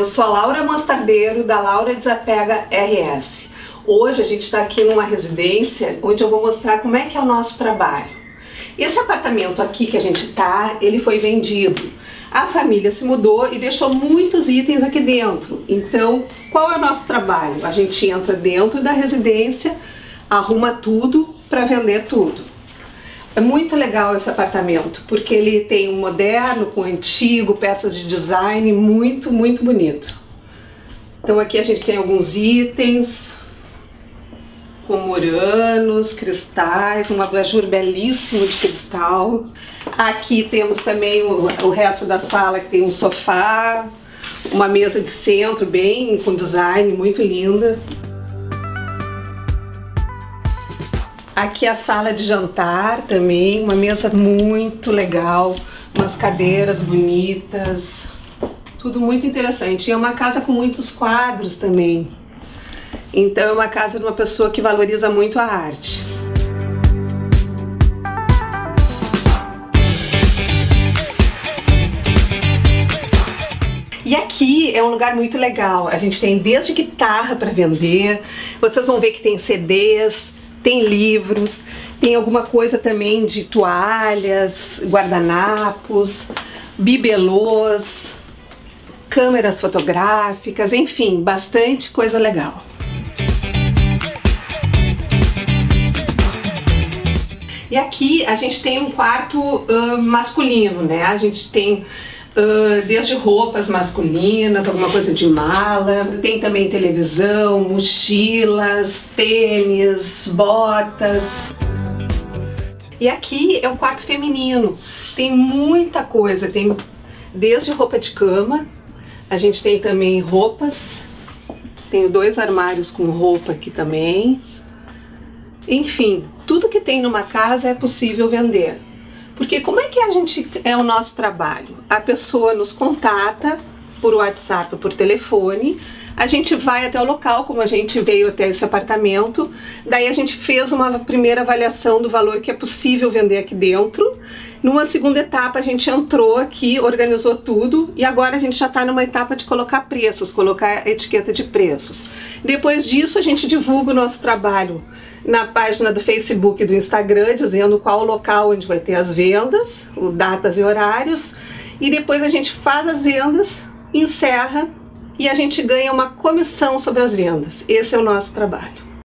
Eu sou a Laura Mostardeiro, da Laura Desapega RS. Hoje a gente está aqui numa residência onde eu vou mostrar como é que é o nosso trabalho. Esse apartamento aqui que a gente está, ele foi vendido. A família se mudou e deixou muitos itens aqui dentro. Então, qual é o nosso trabalho? A gente entra dentro da residência, arruma tudo para vender tudo. É muito legal esse apartamento, porque ele tem um moderno com antigo, peças de design, muito, muito bonito. Então aqui a gente tem alguns itens, com muranos, cristais, um abajur belíssimo de cristal. Aqui temos também o, o resto da sala que tem um sofá, uma mesa de centro bem com design muito linda. Aqui a sala de jantar também, uma mesa muito legal, umas cadeiras bonitas, tudo muito interessante. E é uma casa com muitos quadros também. Então é uma casa de uma pessoa que valoriza muito a arte. E aqui é um lugar muito legal. A gente tem desde guitarra para vender. Vocês vão ver que tem CDs, tem livros, tem alguma coisa também de toalhas, guardanapos, bibelôs, câmeras fotográficas, enfim, bastante coisa legal. E aqui a gente tem um quarto uh, masculino, né? A gente tem Uh, desde roupas masculinas, alguma coisa de mala, tem também televisão, mochilas, tênis, botas. E aqui é o quarto feminino, tem muita coisa, tem desde roupa de cama, a gente tem também roupas, tenho dois armários com roupa aqui também. Enfim, tudo que tem numa casa é possível vender. Porque como é que a gente é o nosso trabalho? A pessoa nos contata por WhatsApp por telefone, a gente vai até o local, como a gente veio até esse apartamento, daí a gente fez uma primeira avaliação do valor que é possível vender aqui dentro. Numa segunda etapa, a gente entrou aqui, organizou tudo e agora a gente já está numa etapa de colocar preços, colocar etiqueta de preços. Depois disso, a gente divulga o nosso trabalho na página do Facebook e do Instagram, dizendo qual o local onde vai ter as vendas, datas e horários, e depois a gente faz as vendas, encerra e a gente ganha uma comissão sobre as vendas. Esse é o nosso trabalho.